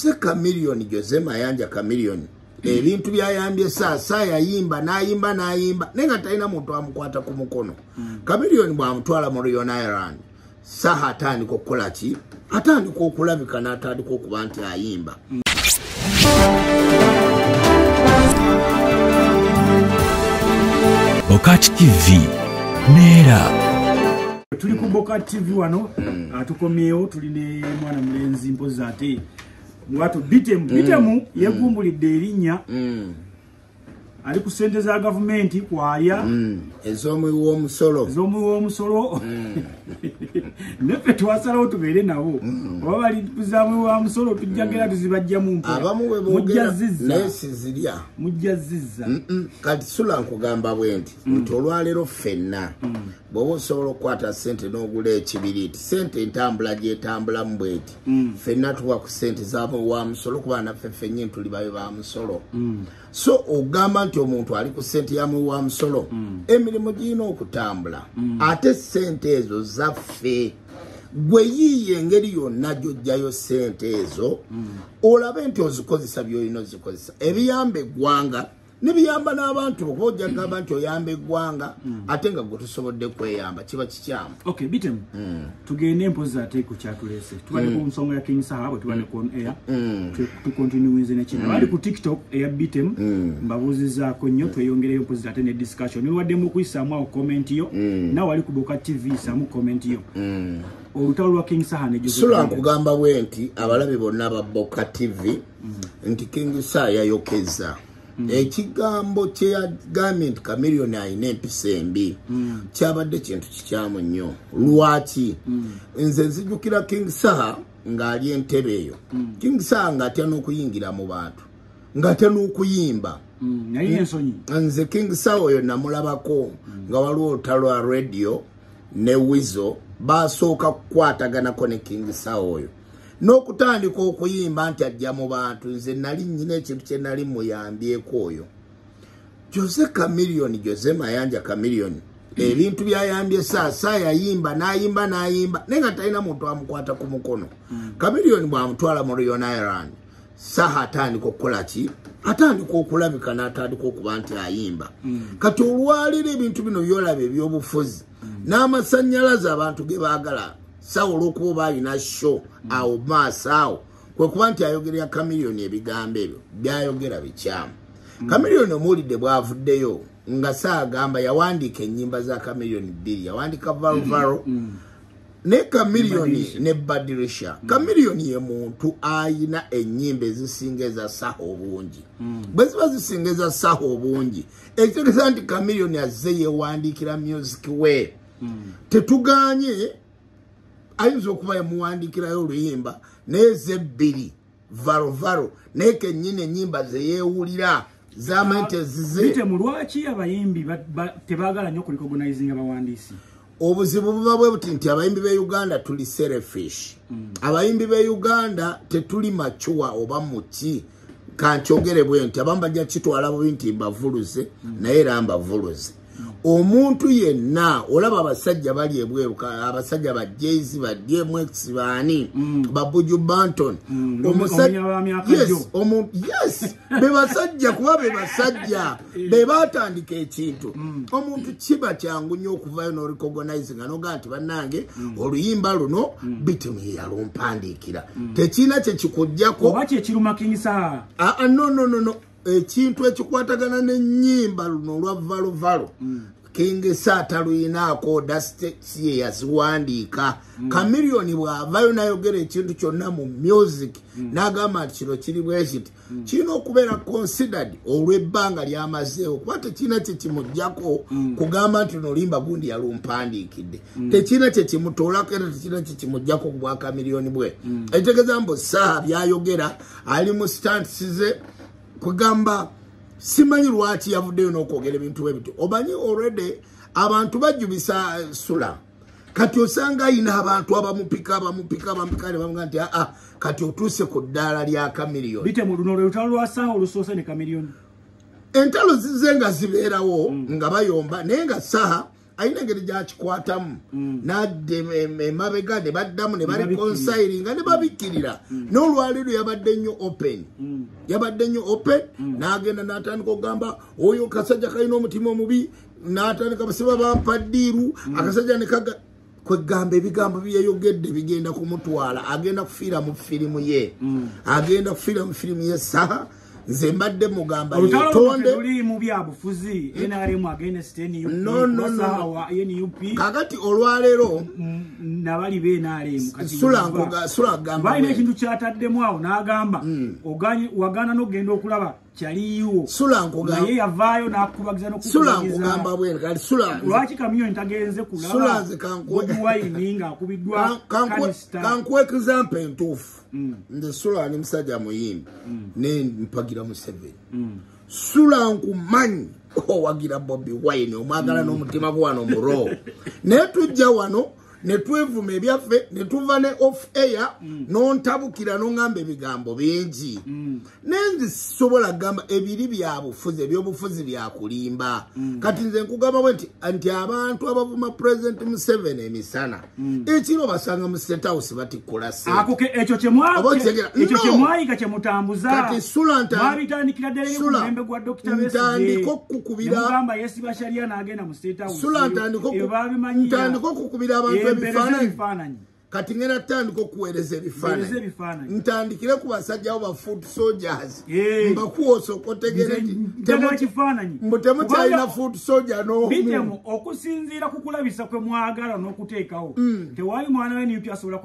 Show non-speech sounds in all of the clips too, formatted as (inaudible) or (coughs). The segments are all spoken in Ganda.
se kamiliyoni jose mayanja kamiliyoni. Ebintu byayambye saasa yayimba nayimba nayimba. Naye nga talina muntu amukwata ku mukono. Kamiliyoni bwamutwala mu rion ireland saha atandika okukola ki? Atandika okulabika n'atandika okuba nti ayimba. Bokati TV neera tuli ku boka tv wano atukomyewo tuli ne mwana mulenzi mpozi ate watu bitemu. Bitemu yegumbulidde erinnya. Ali ku sente za gavumenti kwaya ez'omuwi w'omusolo. Ez'omuwi w'omusolo. (laughs) Neffe twasalawo tubeere nabo. Oba bali kuzamuwi wa musolo tujjagera tuzibajjamu bwe mujja zizza. Mm, kati sula nkugamba bwe nti nti olwaleero ffenna bw'oba osobola okukwata sente n'ogula ekibiriiti sente entambula gyetambulamu bweti ffenna tuwa ku sente zamu wa musolo kuba naffe ffennyini tuli babe ba musolo. So ogamba nti omuntu ali ku sente yamuwi wa musolo emirimu girina okutambula. Ate sente ezo zaffe gwe yiiye engeri yonna gyojjayo sente ezo olabe nti ozikozesa byolina ozikozesa. Ebiyamba eggwanga nebiyamba n'abantu okuba ojja kugamba nti oyamba eggwanga ate nga gwe tusobodde kweyamba kiba kikyamu. Ok bitemu tugende empozi ate ku kyatuleese tubadde ku nsonga ya king saha bwe tubadde ku air. Tukontinuize nekino bali ku tiktok eya bitemu mbabuuzizaako nnyo tweyongereyo mpozi ate ne discussion. Niwaddemu okuyisaamu awo komenti yo nawe wali ku boka tv saamu komenti yo. Olutalo lwa king saha ne Joseph sula Kagere. nkugamba bwe nti abalabe bonna ba boka tv nti king saa yayokeza ekigambo kyeyagambye nti kamiliyoni alina empisa embi kyabadde kintu kikyamu nnyo. Lwaki? Nze nzijukira king saha ng'ali entebe eyo. King saha ng'atya n'okuyingira mu bantu ng'atya n'okuyimba. Mm, nze king sawa oyo namulabako nga waliwo olutalo lwa radio ne wizo basooka kukwataganako ne king sawa oyo n'okutandika okuyimba nti ajja mu bantu nze nali nyina ekintu kye nali muyambyeko oyo. Jose kamiliyoni jose mayanja kamiliyoni ebintu byayambye saasa yayimba nayimba nayimba naye nga talina muntu amukwata ku mukono. Kamiliyoni bwamutwala mu rion ireland saha atandika okukola ki? Atandika okulabika n'atandika okuba nti ayimba. Kati olwaliro ebintu bino byolaba ebyobufuzi n'amasanyalaze abantu ge baagala sawa olwokuba oba alina sho awo maaso awo kwe kuba nti ayogerera kamiliyoni ebigambo ebyo byayogera bikyamu. Kamiliyoni omuwulidde bwavuddeyo nga saagamba yawandiika ennyimba za kamiliyoni bbiri yawandiika valvaro ne kamiliyoni ne badirisha kamiliyoni ye muntu ayina ennyimba ezisinga eza saha obungi. Bwe ziba zisinga eza saha obungi ekitegeeza nti kamiliyoni azze yewandiikira music we. Tetuganye ayinza okuba yamuwandikirayo oluyimba naye zebbiri valovalo naye kennyini ennyimba zeyewulira zamanyi nti ezize bitemu lwaki abayimbi ba- ba- tebaagala nnyo kulicognizinga bawandiisi obuzibu buba bwe buti nti abayimbi be uganda tuli serefish abayimbi be uganda tetuli macuwa oba muki kankyogere bwe nti abamu bajja kitwala bubi nti mbavuluze naye era mbavuluze omuntu yenna olaba abasajja bali ebweru abasajja ba jz ba dmx baani babuju banton. Gyo. yes. Be basajja kuba be basajja. (laughs) Be batandika ekintu. Omuntu kiba kyangu nnyo okuvayo n'orecognizinga nogaa nti bannange oluyimba luno bitimu yeyalumpandiikira tekiina kyekikugjako oba kyekiruma king saha Ah, ah, no no no no ekintu ekikwatagana n'ennyimba luno olwa valovalo king saataluyinaako dasitesi ye yaziwandiika. Kamiliyoni bw'avayo n'ayogera ekintu kyonna mu music n'agamba nti kino kiri bwe kiti. Kirina okubeera considered olw'ebbanga lyamazeewo kuba tekirina kyekimugjako kugamba nti nolimba gundi yalumpandiikidde. Tekirina kyekimutoolako era tekirina kyekimugjako ku bwa kamiliyoni bwe. Ekitegeeza mbu saaha byayogera ali mu stantisize kugamba simanyi lwaki yavuddeyo n'okwogera ebintu bwe bityo. Omanyi olredy abantu bajjubisa eh, sula. Kati osanga ayina abantu abamupika abamupika abamupika ne bamuga nti aa kati otuuse ku ddaala lya kamiliyoni. Bitemu luno lwe lutalo lwa saha olusoose ne kamiliyoni. Entalo zize nga zibeerawo nga bayomba naye nga saha alina engeri gyakikwatamu. Nadda em- emabega ne baddamu ne bali konsiringa ne babikkirira. N'olwaliro yabadde nnyo open. Yabadde nnyo open n'agenda n'atandika okugamba oyo kasajja kalina omutima omubi n'atandika basiba bampa ddiiru akasajja nekaga kwegamba ebigambo byeyayogedde bigenda kumutwala agenda kufiira mu firimu ye. Agenda kufiira mu firimu ye saha nze mbadde mugamba yetonde kakati olwaleero mm, Sulankuga- Sulagamba balina ekintu kyataddemu awo n'agamba oganye- wagaana n'okgenda okulaba nkugamba- naye yavaayo n'akubagiza sula n'okukubagiza nkugamba bwene kati sula lwaki kamiyoni tagenze kulabawayini ng'akubiddwa kankuwa example entuufu nze sula ni musajja muyimbi. Ne mpagira museveni sula nkumanyi (laughs) owagira bobi wine omwagala n'omutima gwano muroho (laughs) naye tujja wano ne twevuma ebyaffe ne tuva ne off air nontabukira noŋŋamba ebigambo bingi. Naye nze sisobola kugamba ebiri byabufuzi ebyobufuzi byakulimba kati nze nkugamba bwe nti nti abantu abavuma president museveni emisana ekiro basanga mu state house batikkula ako sente ke- ekyo kyemwa- Oba okitegera? ekyo No. kyemwayiga kyemutambuza Kati Sula mwabitandikira Sula, mulembe gwa dokita ntandika okukukubira- nemugamba yesiba sharia n'agenda mu state house. Sula ntandika okukubira abantu ebifaananyi. kati ngenda tutandika okuweereza ebifaananyi. Ntandikire ku basajjawo ba food soldiers. Mbakuwosa okotegere ekifaananyi. mbu temukyalina food soldier n'omu. Okusinziira ku kulabisa kwe mwagala n'okuteekawo. Tewali mwana we niupi asobola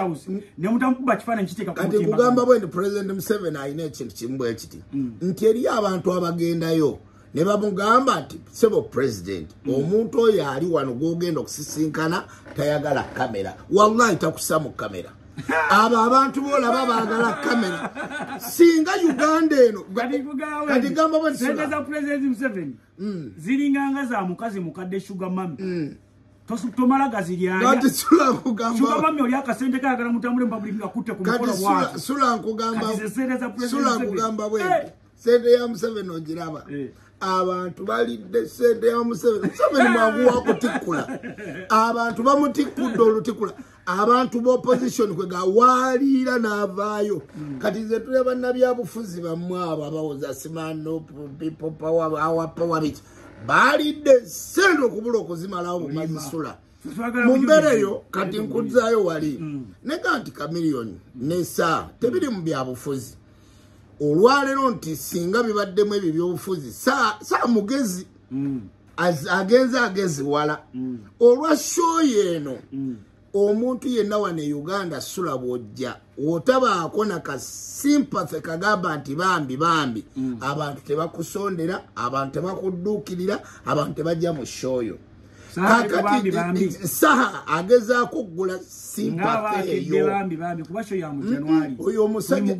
house ne mutamukuba kifaananyi kiteeka ku kati mutimba kugamba bwe nti president museveni alina ekintu kimu bwe kiti. Nti eriyo abantu abagendayo ne bamugamba nti sebo president omuntu oyo ali wano gwogenda okusisinkana tayagala kamera wallahi takussa mu kamera (laughs) abo abantu boolaba baagala kamera singa uganda eno Kati gamba sente za president museveni Mm. zilinganga za mukazi mukadde sugar mami Tosu- tomala gaziryanya kati sula sugar nkugamba mami oli akasente kayagala mutambule mu public ngakutte ku kati mukono Sula- bwati sula nkugamba Kati ze sente za President sula Museveni. nkugamba bwe Eh. sente ya museveni ogiraba. Eh. Abantu balidde sente ya museveni. Museveni mwangu wakutikkula abantu bamutikkudde olutikula. Abantu b'opposition kwega waaliira n'avaayo. Kati nze tule bannabyabufuzi bammwe abo abawoza simano people power our power biki baalidde sente okubula okuzimalawo bumazisula Twagala mu mbeera eyo kati nkuzaayo wali. Nega nti kamiliyoni nesaa tebiri mu byabufuzi olwaleero nti singa bibaddemu ebyo byobufuzi saa mugezi Az- agenze ageziwala olwa shoyi eno omuntu yenna wano e uganda sula bwojja wotabaako nakasimpathe kagamba nti bambi bambi. Abantu tebakusondera abantu tebakudduukirira abantu tebajja mu shoyo Saha agezaako okugula simpathe ngaabakedde eyo. bambi bambi kuba sho ya mu januari oyo omusajja-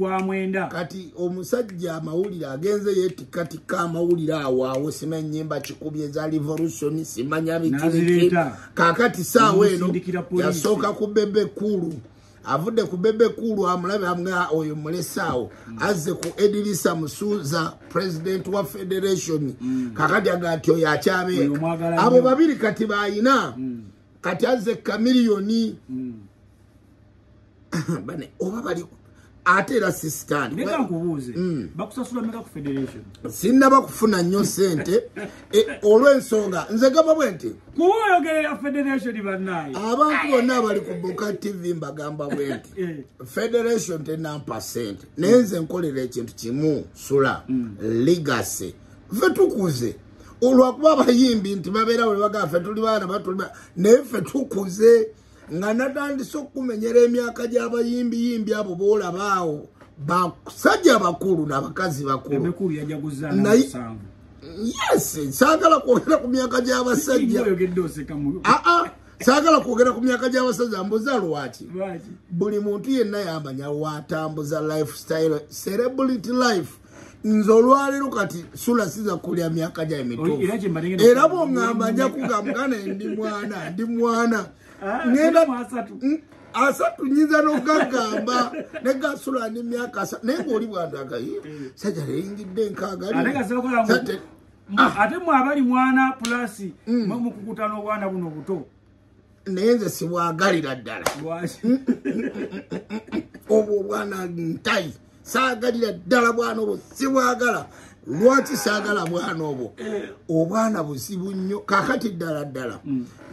kati omusajja amawulire agenze yeetikatika amawulire awo awo simanyi nyimba kikubi eza revolution simanya N'azireeta. kakati saawa eno yasooka ku bebe kulu avudde ku bebe kulu amulabe amwe oyo mulesaawo azze ku edirisa musuuza president wa federation. Kakati aga nti oyo akyabeeka abo babiri kati bayina. Kati azze kamiliyoni (coughs) bane oba bali ate era sisitani leka nkubuuze Mm. bakusasula meka ku federation. Sinnaba kufuna nnyo sente (laughs) e, olw'ensonga nze gaba bwe nti kuba oyogerera federation bannaye. abantu bonna abali ku buka tv mbagamba bwe nti (laughs) Eh. federation tenampa sente naye nze nkolera ekintu kimu sula ligase ffe tukuze. Olwakuba abayimbi nti babeerawo ne bagamba ffe tuli baana batuli ba- naye ffe tukuze nga natandise okumenyera emyaka gy'abayimbiyimbi abo boolaba awo basajja bakulu n'abakazi bakulu. Emekulu yajaguza Naye- namusanvu yes saagala kwogera ku myaka gy'abasajja. Mu aa saagala kwogera ku myaka gy'abasajja mbuza lwaki? Lwaki? Buli muntu yenna yamanya watambuza lifestyle celebrity life nze olwaleero kati sula siza kulya myaka gya Oy, era bwoŋŋamba nja kugambugana ndi mwana ndi mwana. (laughs) Ah, mu asatu. Mm, asatu nyinza nogagamba negasula ni myaka asatu naye ngaoli bwandaga sajja leyingidde Ate gasooka nga- ate mwe abali mwana pulasi mwe mukukutana obwana buno buto naye nze sibwagalira ddala. Lwaki obwo obwana ntayi saagalira ddala bwana obwo sibwagala lwaki saagala bwana obwo? Obwana buzibu nnyo. Kakati ddala ddala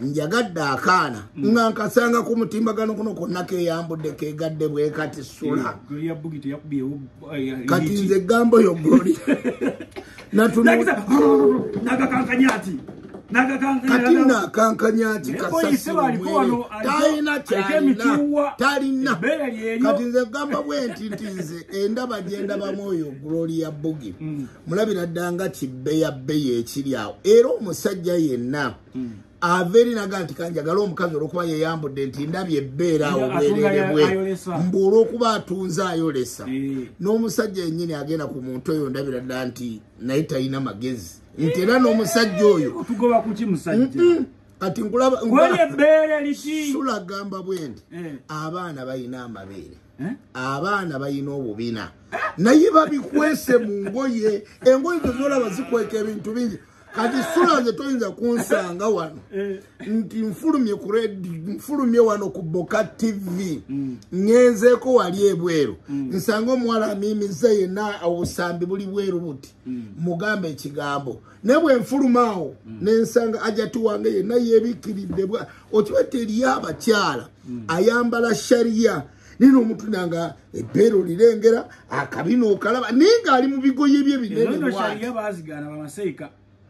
njagadde akaana. Nga nkasanga ku mutimbagano kuno konna keyambudde kegadde bwe kati sula goli ya bugi teyakubyewo kati nze gambo yogoli (laughs) nagakankanya ati. kati nakankanya ki Poliisi baliko wano, aliko- talina aliko kyalina talina. kati nze gamba bwe nti nti nze endaba gyendabamu oyo gloria bugi mulabira ddala nga kibbe ya bbeyi ekiri awo. Era omusajja yenna ava eri naga nti kanjagala omukazi olwokuba yeyambudde nti ndabye ebbeera awo Atunga bwerere ya- bwe. mbu olwokuba atunze ayolesa. Eh. n'omusajja yennyini agenda ku muntu oyo ndabira ddala nti naye talina magezi nti era n'omusajja oyo. Otugoba kuki musajja? Kati nkulaba kweri ebbeere liki? Sulagamba bwe nti Eh. abaana balina amabeere. Eh? abaana balina obubina. Naye babikwese mu ngoye. Engoye zo zolaba zikweka ebintu bingi kati sula nze toyinza kunsanga wano. Eh. nti nfulumye ku redi nfulumye wano ku boka tv ngenzeeko wali ebweru. Nsanga omuwala amimiza yenna obusambi buli bweru buti mugambe ekigambo. Naye bwe nfuluma awo nensanga ajati wange yenna yebikiridde bwa okiba teriyo abakyala ayambala shariya nina omuntu nanga ebbeero lirengera akabina okalaba naye ngaali mu bigoye bye binene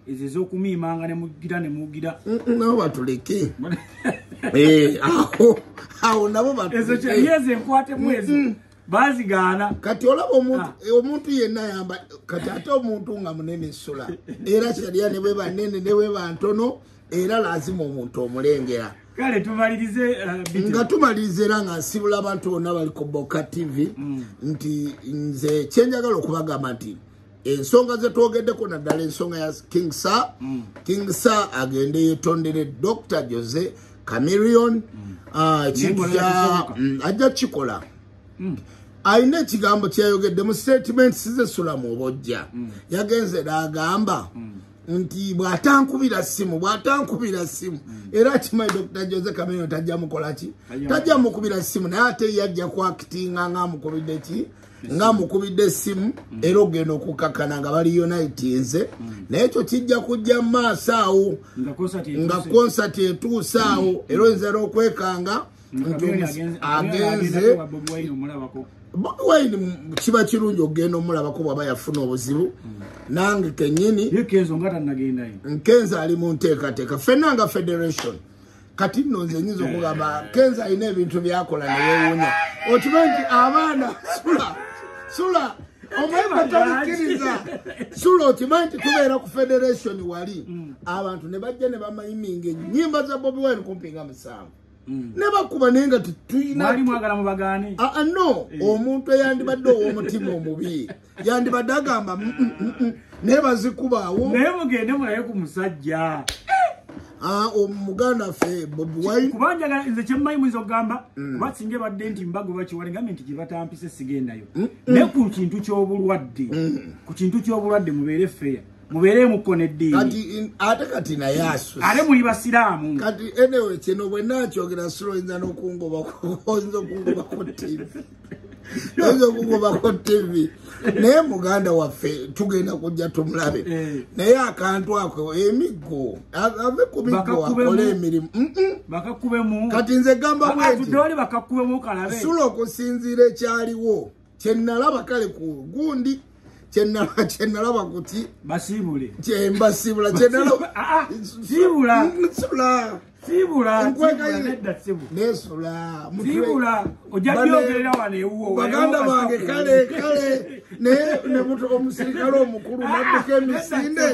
ezo bwati shaliya bazigaana bamaseika ezo ez'okumiimanga nemugira nemugira nabo batuleke. (laughs) Eh, awo awo nabo ezo batuleke kyaliya zenkwatemu ezo. Bazigaana. Kati olaba omuntu Ah. omuntu yenna yamba kati ate omuntu nga munene sula era sharia ne bwe banene ne bwe bantono era lazima omuntu omulengera. Kale tumalirize biti. nga tumaliriza era nga nsibula abantu bonna bali ku boka tv nti nze kyenjagala okubagamba nti ensonga zetwogeddeko naddala ensonga ya king sa king sa agende yetondere dr jose camerion ekintu kya ng'oyagala mm, ajja kukikola. Alina ekigambo kyayogedde mu statements zesula mu bojja yagenze n'agamba nti bw'atankubira simu bw'atankubira simu era akimanyi dr jose camerion tajja mukolaki Tajja tajja mukubira simu naye ate yajja kwakitinga ngaamukubidde ki? Ngaamukubidde essimu era ogenda okukkakkana nga bali unitinze naye ekyo kijja kujja mu maaso awo. Nga konsati etuuse awo. Era oyinza n'okwekanga nti agenze- Bobi Wine kiba kirungi okugenda omulabako bwaba yafuna obuzibu. Nange kenyini nkenza ali mu nteekateeka. Ffenna nga federation. Kati nno nze nyinza okugamba kenza alina ebintu byakola neyewuunya okimanyi nti abaana sula sula omanyi tabikkiriza sula okimanyi nti tubeera ku federation wali. Abantu ne bajja ne bamayiminga enyimba za bobi wine kumpi nga musanvu ne bakuba naye nga tetulina mwali mwagala mubagaane. Ah, ah, no. Omuntu eyandibadde ow'omutima omubi yandibadde agamba "Mm, mm, mm, mm," naye bazikubaawo. Naye mugende mulaye ku musajja. Ah, omuganda ffe bobi wine kuba njagala nze kyemmanyi muyinza okugamba kuba singa ebadde nti mbago bakiwale ngambe nti gye batampise sigendayo. Naye ku kintu ky'obulwadde ku kintu ky'obulwadde mubeere feya mubeeremuko neddiini ate kati naye asu ate muli basiraamu. Kati enewe kino bwe nakyogera sula oyinza n'okungobako oyinza okungobako tv (laughs) oyinza okungobako tv naye muganda waffe tugenda kujja tumulabe. Eh. naye akantu ako emiggo ave ku miggo akole emirimu. Kati nze gamba bweti. Sula okusinziira ekyaliwo. Kyenalaba kale ku gundi kyenalaba kuti basiibule kyembasibula kyenalaba baganda bange kale kale. Naye omusirikale omukulu nadduka emisinde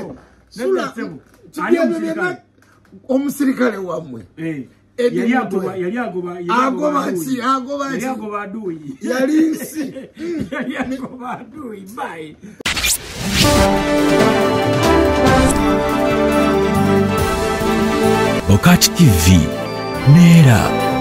omusirikale? wammwe Agoba aduuyi. yali nsi (laughs) yali agoba aduuyi bye. Okati TV neera